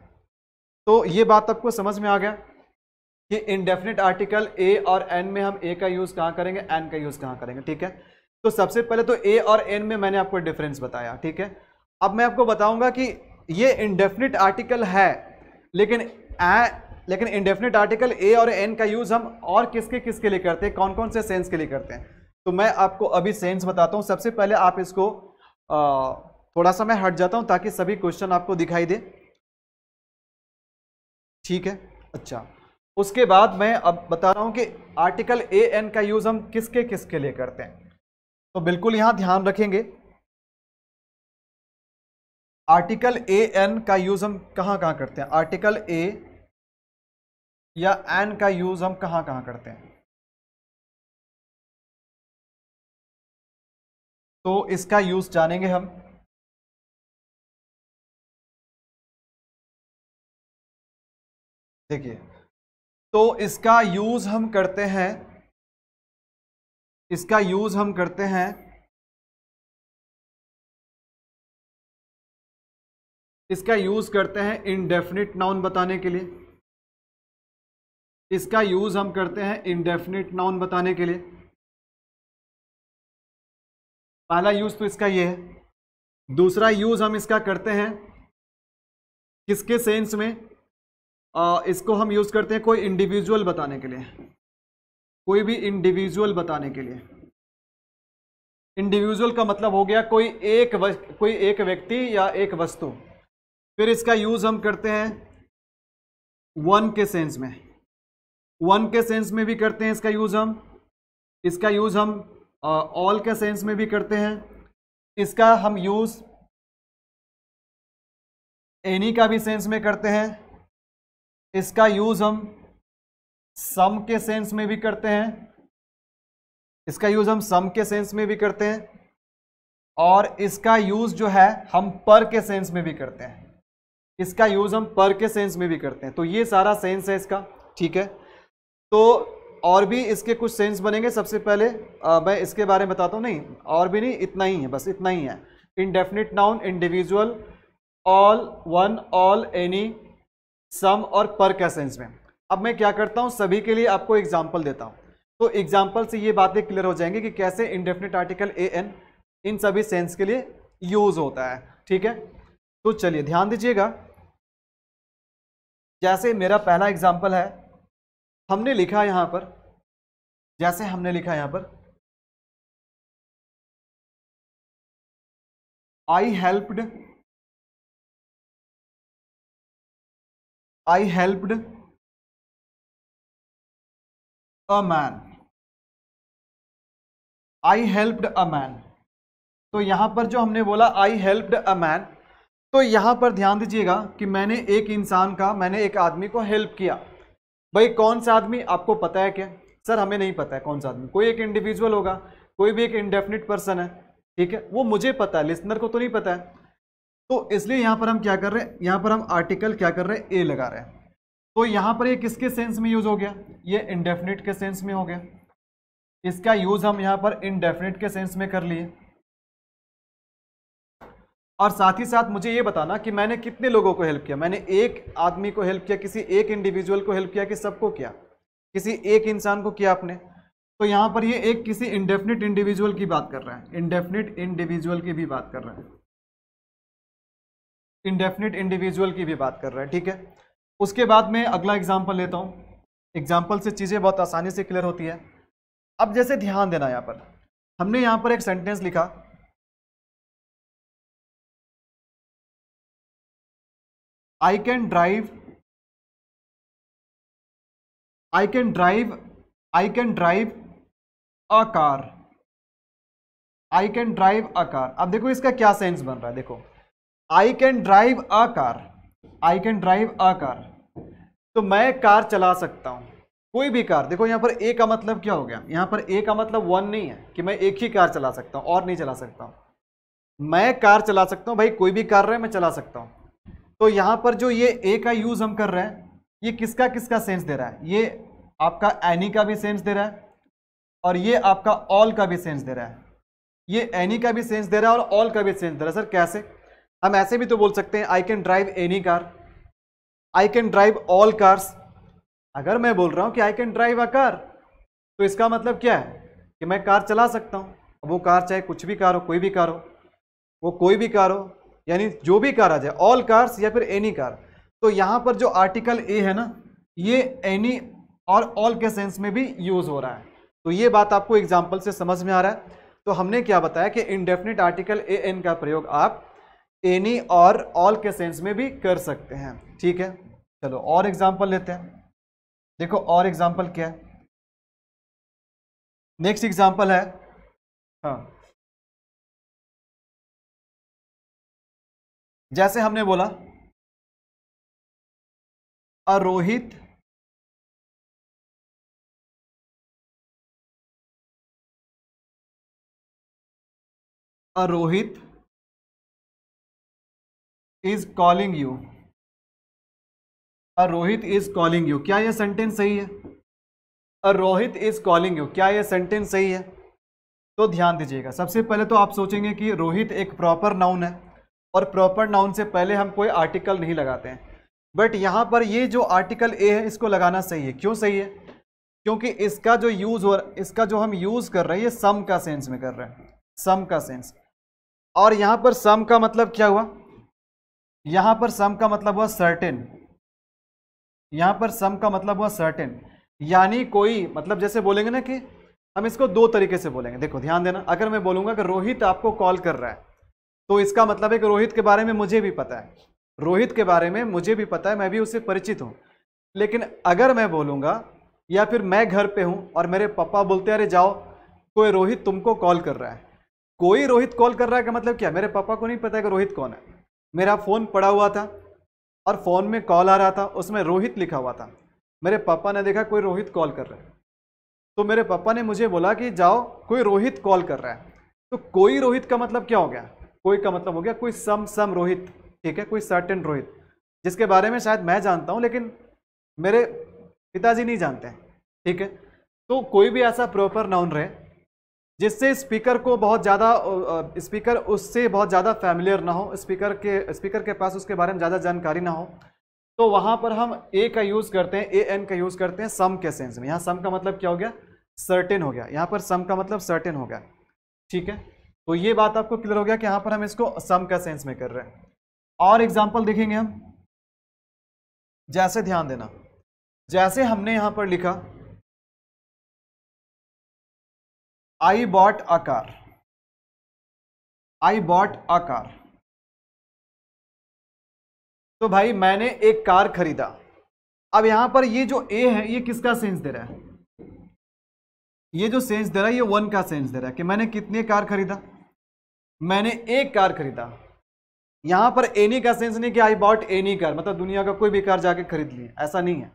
तो ये बात आपको समझ में आ गया कि इनडेफिनेट आर्टिकल ए और एन में हम ए का यूज़ कहाँ करेंगे? एन का यूज़ कहाँ करेंगे, ठीक है? तो सबसे पहले तो ए और एन में मैंने आपको डिफरेंस बताया, ठीक है? अब मैं आपको बताऊँगा कि ये इनडेफिनेट आर्टिकल है, लेकिन ए लेकिन इनडेफिनेट आर्टिकल ए और एन का यूज़ हम और किसके किसके लिए करते हैं? कौन कौन से सेंस के लिए करते हैं? तो मैं आपको अभी सेंस बताता हूँ। सबसे पहले आप इसको आ, थोड़ा सा मैं हट जाता हूँ ताकि सभी क्वेश्चन आपको दिखाई दे। ठीक है? अच्छा। उसके बाद मैं अब बता रहा हूँ कि आर्टिकल ए एन का यूज़ हम किसके किसके लिए करते हैं। तो बिल्कुल यहाँ ध्यान रखेंगे। आर्टिकल ए एन का यूज़ हम कहाँ कहाँ करते हैं? आर्टिकल ए या एन का यूज़ हम कहाँ कहाँ करते हैं? तो इसका यूज़ जानेंगे हम। देखिए तो इसका यूज़ हम करते हैं, इसका यूज़ हम करते हैं, इसका यूज़ करते हैं इनडेफिनिट नाउन बताने के लिए। इसका यूज़ हम करते हैं इनडेफिनिट नाउन बताने के लिए। पहला यूज़ तो इसका ये है। दूसरा यूज़ हम इसका करते हैं किसके सेंस में? आ, इसको हम यूज़ करते हैं कोई इंडिविजुअल बताने के लिए। कोई भी इंडिविजुअल बताने के लिए। इंडिविजुअल का मतलब हो गया कोई एक कोई एक व्यक्ति या एक वस्तु। फिर इसका यूज़ हम करते हैं वन के सेंस में। वन के सेंस में भी करते हैं इसका यूज़ हम। इसका यूज़ हम ऑल के सेंस में भी करते हैं। इसका हम यूज़ एनी का भी सेंस में करते हैं। इसका यूज़ हम सम के सेंस में भी करते हैं। इसका यूज़ हम सम के सेंस में भी करते हैं। और इसका यूज़ जो है, हम पर के सेंस में भी करते हैं। इसका यूज़ हम पर के सेंस में भी करते हैं। तो ये सारा सेंस है इसका, ठीक है? तो और भी इसके कुछ सेंस बनेंगे। सबसे पहले आ, मैं इसके बारे में बताता हूँ। नहीं और भी नहीं इतना ही है बस इतना ही है। Indefinite noun individual all one all any some और पर का सेंस में। अब मैं क्या करता हूँ सभी के लिए आपको एग्ज़ाम्पल देता हूँ। तो एग्ज़ाम्पल से ये बातें क्लियर हो जाएँगी कि कैसे इंडेफिनिट आर्टिकल ए एन इन सभी सेंस के लिए यूज़ होता है। ठीक है? तो चलिए ध्यान दीजिएगा। जैसे मेरा पहला एग्ज़ाम्पल है हमने लिखा यहाँ पर, जैसे हमने लिखा यहाँ पर I helped I helped a man I helped a man तो यहाँ पर जो हमने बोला आई हेल्प्ड अ मैन तो यहाँ पर ध्यान दीजिएगा कि मैंने एक इंसान का, मैंने एक आदमी को हेल्प किया। भाई, कौन सा आदमी आपको पता है क्या? सर, हमें नहीं पता है कौन सा आदमी। कोई एक इंडिविजुअल होगा, कोई भी एक इंडेफिनिट पर्सन है, ठीक है? वो मुझे पता है लिसनर को तो नहीं पता है। तो इसलिए यहाँ पर हम क्या कर रहे हैं? यहाँ पर हम आर्टिकल क्या कर रहे हैं? ए लगा रहे हैं। तो यहाँ पर ये किसके सेंस में यूज़ हो गया? ये इंडेफिनिट के सेंस में हो गया। इसका यूज़ हम यहाँ पर इनडेफिनिट के सेंस में कर लिए। और साथ ही साथ मुझे ये बताना कि मैंने कितने लोगों को हेल्प किया? मैंने एक आदमी को हेल्प किया, किसी एक इंडिविजुअल को हेल्प किया कि सबको किया? किसी एक इंसान को किया आपने? तो यहाँ पर ये एक किसी इंडेफिनिट इंडिविजुअल की बात कर रहा है। इंडेफिनिट इंडिविजुअल की भी बात कर रहा है। इंडेफिनिट इंडिविजुअल की भी बात कर रहा है, ठीक है? उसके बाद में अगला एग्ज़ाम्पल लेता हूँ। एग्ज़ाम्पल से चीज़ें बहुत आसानी से क्लियर होती है। अब जैसे ध्यान देना यहाँ पर। हमने यहाँ पर एक सेंटेंस लिखा I can drive, I can drive, I can drive a car. I can drive a car अब देखो इसका क्या सेंस बन रहा है, देखो। I can drive a car I can drive a car तो मैं कार चला सकता हूँ। कोई भी कार। देखो यहाँ पर ए का मतलब क्या हो गया? यहाँ पर ए का मतलब वन नहीं है कि मैं एक ही कार चला सकता हूँ, और नहीं चला सकता हूँ। मैं कार चला सकता हूँ, भाई, कोई भी कार रहे, मैं चला सकता हूँ। तो यहाँ पर जो ये ए का यूज़ हम कर रहे हैं, ये किसका किसका सेंस दे रहा है? ये आपका एनी का भी सेंस दे रहा है और ये आपका ऑल का भी सेंस दे रहा है। ये एनी का भी सेंस दे रहा है और ऑल का भी सेंस दे रहा है। सर, कैसे? हम ऐसे भी तो बोल सकते हैं I can drive any car I can drive all cars अगर मैं बोल रहा हूँ कि I can drive a car तो इसका मतलब क्या है? कि मैं कार चला सकता हूँ। वो कार चाहे कुछ भी कार हो, कोई भी कार हो, वो कोई भी कार हो यानी जो भी कार आ जाए ऑल कार्स या फिर एनी कार तो यहाँ पर जो आर्टिकल ए है ना, ये एनी और ऑल के सेंस में भी यूज़ हो रहा है। तो ये बात आपको एग्ज़ाम्पल से समझ में आ रहा है। तो हमने क्या बताया कि इंडेफिनिट आर्टिकल ए एन का प्रयोग आप एनी और ऑल के सेंस में भी कर सकते हैं। ठीक है? चलो, और एग्ज़ाम्पल लेते हैं। देखो, और एग्ज़ाम्पल क्या है? नेक्स्ट एग्ज़ाम्पल है। हाँ। जैसे हमने बोला, Arohit Arohit is calling you Arohit is calling you क्या यह सेंटेंस सही है? अरोहित इज़ कॉलिंग यू क्या यह सेंटेंस सही है? तो ध्यान दीजिएगा। सबसे पहले तो आप सोचेंगे कि रोहित एक प्रॉपर नाउन है। और प्रॉपर नाउन से पहले हम कोई आर्टिकल नहीं लगाते हैं। बट यहाँ पर ये जो आर्टिकल ए है, इसको लगाना सही है। क्यों सही है? क्योंकि इसका जो यूज़ हो, इसका जो हम यूज़ कर रहे हैं, ये सम का सेंस में कर रहे हैं। सम का सेंस और यहाँ पर सम का मतलब क्या हुआ? यहाँ पर सम का मतलब हुआ सर्टेन यहाँ पर सम का मतलब हुआ सर्टेन यानी कोई मतलब जैसे बोलेंगे ना कि, हम इसको दो तरीके से बोलेंगे। देखो, ध्यान देना, अगर मैं बोलूँगा कि रोहित आपको कॉल कर रहा है तो इसका मतलब है कि रोहित के बारे में मुझे भी पता है। रोहित के बारे में मुझे भी पता है, मैं भी उससे परिचित हूँ। लेकिन अगर मैं बोलूँगा या फिर मैं घर पे हूँ और मेरे पापा बोलते अरे जाओ, कोई रोहित तुमको कॉल कर रहा है। कोई रोहित कॉल कर रहा है का मतलब क्या? मेरे पापा को नहीं पता है कि रोहित कौन है। मेरा फ़ोन पड़ा हुआ था और फ़ोन में कॉल आ रहा था, उसमें रोहित लिखा हुआ था। मेरे पापा ने देखा कोई रोहित कॉल कर रहा है। तो मेरे पापा ने मुझे बोला कि, जाओ, कोई रोहित कॉल कर रहा है। तो कोई रोहित का मतलब क्या हो गया? कोई का मतलब हो गया कोई सम सम रोहित, ठीक है? कोई सर्टेन रोहित। जिसके बारे में शायद मैं जानता हूँ, लेकिन मेरे पिताजी नहीं जानते हैं, ठीक है? तो कोई भी ऐसा प्रॉपर नाउन रहे, जिससे स्पीकर को बहुत ज़्यादा स्पीकर उससे बहुत ज़्यादा फैमिलियर ना हो स्पीकर के स्पीकर के पास उसके बारे में ज़्यादा जानकारी ना हो तो वहाँ पर हम ए का यूज़ करते हैं ए एन का यूज़ करते हैं सम के सेंस में। यहाँ सम का मतलब क्या हो गया? सर्टेन हो गया। यहाँ पर सम का मतलब सर्टेन हो गया, ठीक है? तो ये बात आपको क्लियर हो गया कि यहाँ पर हम इसको सम का सेंस में कर रहे हैं। और एग्ज़ाम्पल देखेंगे हम। जैसे ध्यान देना। जैसे हमने यहाँ पर लिखा I bought a car I bought a car तो भाई मैंने एक कार खरीदा। अब यहाँ पर ये जो ए है, ये किसका सेंस दे रहा है? ये जो सेंस दे रहा है, ये वन का सेंस दे रहा है कि मैंने कितने कार खरीदा? मैंने एक कार खरीदा। यहाँ पर एनी का सेंस नहीं कि आई बॉट एनी कार मतलब दुनिया का कोई भी कार जाके खरीद लिए। ऐसा नहीं है।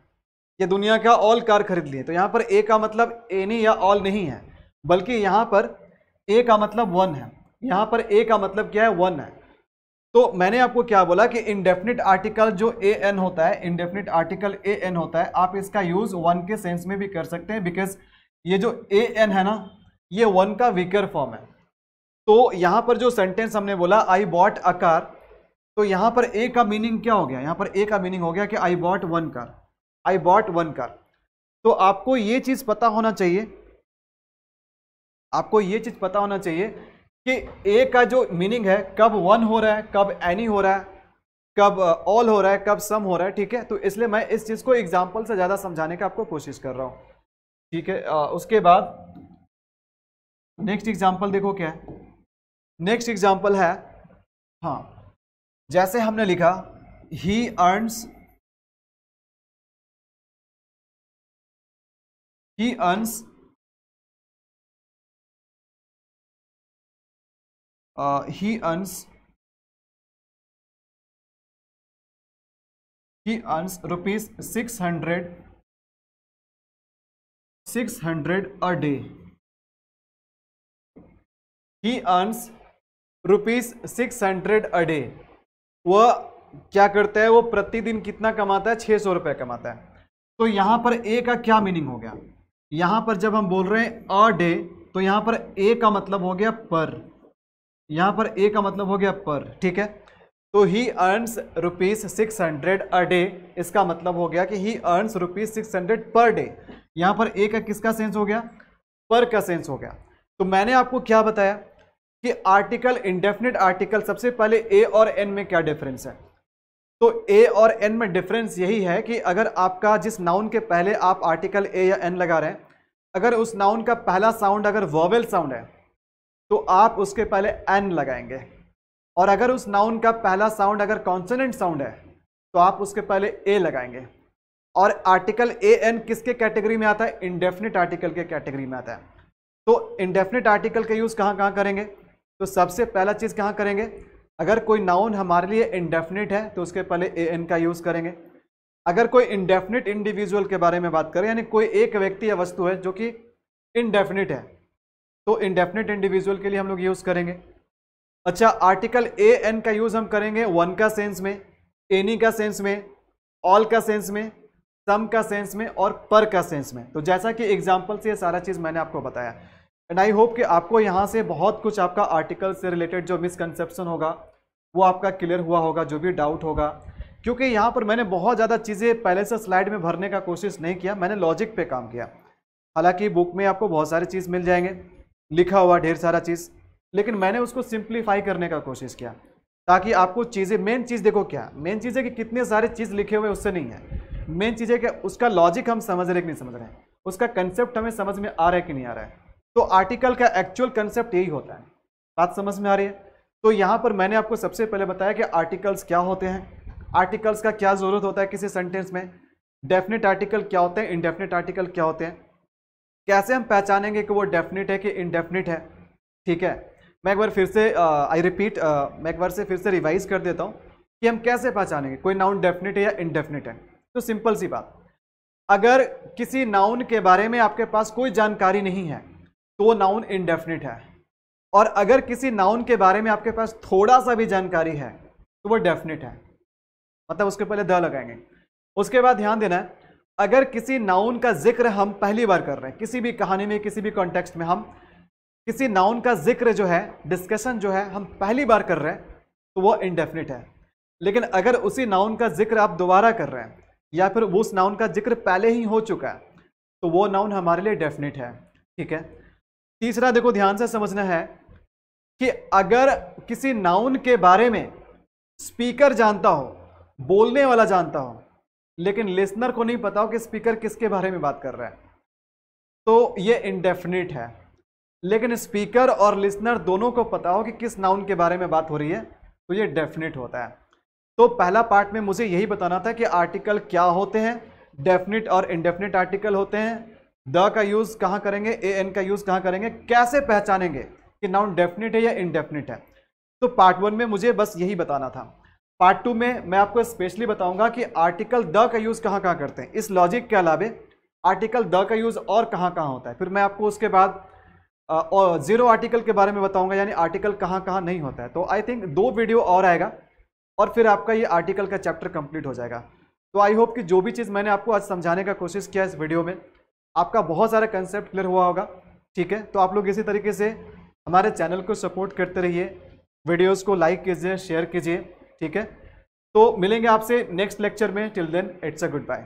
ये दुनिया का ऑल कार खरीद लिए। तो यहाँ पर ए का मतलब एनी या ऑल नहीं है, बल्कि यहाँ पर ए का मतलब वन है। यहाँ पर ए का मतलब क्या है? वन है। तो मैंने आपको क्या बोला कि इंडेफिनिट आर्टिकल जो ए एन होता है इंडेफिनिट आर्टिकल ए एन होता है, आप इसका यूज़ वन के सेंस में भी कर सकते हैं बिकॉज़ ये जो ए एन है ना, ये वन का वीकर फॉर्म है। तो यहाँ पर जो सेंटेंस हमने बोला आई बॉट अ कार तो यहाँ पर ए का मीनिंग क्या हो गया? यहाँ पर ए का मीनिंग हो गया कि I bought one car I bought one car तो आपको ये चीज़ पता होना चाहिए आपको ये चीज़ पता होना चाहिए कि ए का जो मीनिंग है कब वन हो रहा है कब एनी हो रहा है कब ऑल हो रहा है कब सम हो रहा है ठीक है? तो इसलिए मैं इस चीज़ को एग्ज़ाम्पल से ज़्यादा समझाने का आपको कोशिश कर रहा हूँ। ठीक है? आ, उसके बाद नेक्स्ट एग्ज़ाम्पल देखो क्या है। नेक्स्ट एग्ज़ाम्पल है हाँ जैसे हमने लिखा he earns he earns he earns he earns rupees six hundred six hundred a day he earns rupees six hundred a day वह क्या करता है? वो प्रतिदिन कितना कमाता है? छह सौ रुपए कमाता है। तो यहाँ पर ए का क्या मीनिंग हो गया? यहाँ पर जब हम बोल रहे हैं अ डे तो यहाँ पर ए का मतलब हो गया पर। यहाँ पर ए का मतलब हो गया पर, ठीक है? तो he earns rupees six hundred a day इसका मतलब हो गया कि he earns rupees six hundred per day यहाँ पर ए का किसका सेंस हो गया? पर का सेंस हो गया। तो मैंने आपको क्या बताया? कि आर्टिकल इंडेफिनिट आर्टिकल सबसे पहले ए और एन में क्या डिफरेंस है? तो ए और एन में डिफरेंस यही है कि अगर आपका जिस नाउन के पहले आप आर्टिकल ए या एन लगा रहे हैं, अगर उस नाउन का पहला साउंड अगर वॉवेल साउंड है तो आप उसके पहले एन लगाएँगे। और अगर उस नाउन का पहला साउंड अगर कॉन्सोनेंट साउंड है तो आप उसके पहले ए लगाएँगे। और आर्टिकल ए एन किसके कैटेगरी में आता है? इंडेफिनिट आर्टिकल के कैटेगरी में आता है। तो इंडेफिनिट आर्टिकल का यूज़ कहाँ कहाँ करेंगे? तो सबसे पहला चीज़ कहाँ करेंगे? अगर कोई नाउन हमारे लिए इंडेफिनिट है तो उसके पहले ए एन का यूज़ करेंगे। अगर कोई इंडेफिनिट इंडिविजुअल के बारे में बात करें, यानी कोई एक व्यक्ति या वस्तु है जो कि इनडेफिनिट है तो इंडेफिनिट इंडिविजुअल के लिए हम लोग यूज़ करेंगे। अच्छा आर्टिकल ए एन का यूज़ हम करेंगे वन का सेंस में एनी का सेंस में ऑल का सेंस में सम का सेंस में और पर का सेंस में। तो जैसा कि एग्ज़ाम्पल से ये सारा चीज़ मैंने आपको बताया। एंड आई होप कि आपको यहाँ से बहुत कुछ आपका आर्टिकल से रिलेटेड जो मिसकनसेप्शन होगा, वो आपका क्लियर हुआ होगा, जो भी डाउट होगा। क्योंकि यहाँ पर मैंने बहुत ज़्यादा चीज़ें पहले से स्लाइड में भरने का कोशिश नहीं किया, मैंने लॉजिक पे काम किया। हालाँकि बुक में आपको बहुत सारी चीज़ मिल जाएँगे, लिखा हुआ ढेर सारा चीज़, लेकिन मैंने उसको सिंप्लीफाई करने का कोशिश किया, ताकि आपको चीज़ें मेन चीज़ देखो क्या मेन चीज़ है कि कितने सारे चीज़ लिखे हुए उससे नहीं है। मेन चीज़ है कि उसका लॉजिक हम समझ रहे कि नहीं समझ रहे हैं, उसका कंसेप्ट हमें समझ में आ रहा है कि नहीं आ रहा है। तो आर्टिकल का एक्चुअल कंसेप्ट यही होता है। बात समझ में आ रही है? तो यहाँ पर मैंने आपको सबसे पहले बताया कि आर्टिकल्स क्या होते हैं। आर्टिकल्स का क्या ज़रूरत होता है किसी सेंटेंस में? डेफिनेट आर्टिकल क्या होते हैं? इनडेफिनेट आर्टिकल क्या होते हैं? कैसे हम पहचानेंगे कि वो डेफिनेट है कि इनडेफिनेट है? ठीक है? मैं एक बार फिर से आई रिपीट मैं एक बार से फिर से रिवाइज कर देता हूँ कि हम कैसे पहचानेंगे? कोई नाउन डेफिनेट है या इनडेफिनेट है? तो सिंपल सी बात। अगर किसी नाउन के बारे में आपके पास कोई जानकारी नहीं है तो वो नाउन इनडेफिनिट है। और अगर किसी नाउन के बारे में आपके पास थोड़ा सा भी जानकारी है तो वो डेफिनेट है। मतलब उसके पहले द लगाएँगे। उसके बाद ध्यान देना है अगर किसी नाउन का ज़िक्र हम पहली बार कर रहे हैं, किसी भी कहानी में, किसी भी कॉन्टेक्स्ट में हम, किसी नाउन का ज़िक्र जो है डिस्कशन जो है, हम पहली बार कर रहे हैं तो वो इनडेफिनिट है। लेकिन अगर उसी नाउन का ज़िक्र आप दोबारा कर रहे हैं, या फिर उस नाउन का ज़िक्र पहले ही हो चुका है तो वो नाउन हमारे लिए डेफिनेट है। ठीक है? तीसरा देखो ध्यान से समझना है कि अगर किसी नाउन के बारे में स्पीकर जानता हो, बोलने वाला जानता हो, लेकिन लिसनर को नहीं पता हो कि स्पीकर किसके बारे में बात कर रहा है तो ये इंडेफिनिट है। लेकिन स्पीकर और लिसनर दोनों को पता हो कि किस नाउन के बारे में बात हो रही है तो ये डेफिनेट होता है। तो पहला पार्ट में मुझे यही बताना था कि आर्टिकल क्या होते हैं डेफिनेट और इनडेफिनिट आर्टिकल होते हैं। द का यूज़ कहाँ करेंगे, ए, एन का यूज़ कहाँ करेंगे, कैसे पहचानेंगे कि नाउन डेफिनेट है या इनडेफिनिट है? तो पार्ट वन में मुझे बस यही बताना था। पार्ट टू में मैं आपको स्पेशली बताऊँगा कि आर्टिकल द का यूज़ कहाँ कहाँ करते हैं। इस लॉजिक के अलावे आर्टिकल द का यूज़ और कहाँ कहाँ होता है? फिर मैं आपको उसके बाद ज़ीरो आर्टिकल के बारे में बताऊँगा, यानी आर्टिकल कहाँ कहाँ नहीं होता है। तो आई थिंक दो वीडियो और आएगा, और फिर आपका ये आर्टिकल का चैप्टर कंप्लीट हो जाएगा। तो आई होप कि जो भी चीज़ मैंने आपको आज समझाने का कोशिश किया इस वीडियो में आपका बहुत सारा कंसेप्ट क्लियर हुआ होगा, ठीक है? तो आप लोग इसी तरीके से हमारे चैनल को सपोर्ट करते रहिए वीडियोज़ को लाइक कीजिए शेयर कीजिए, ठीक है? तो मिलेंगे आपसे नेक्स्ट लेक्चर में. Till then it's a goodbye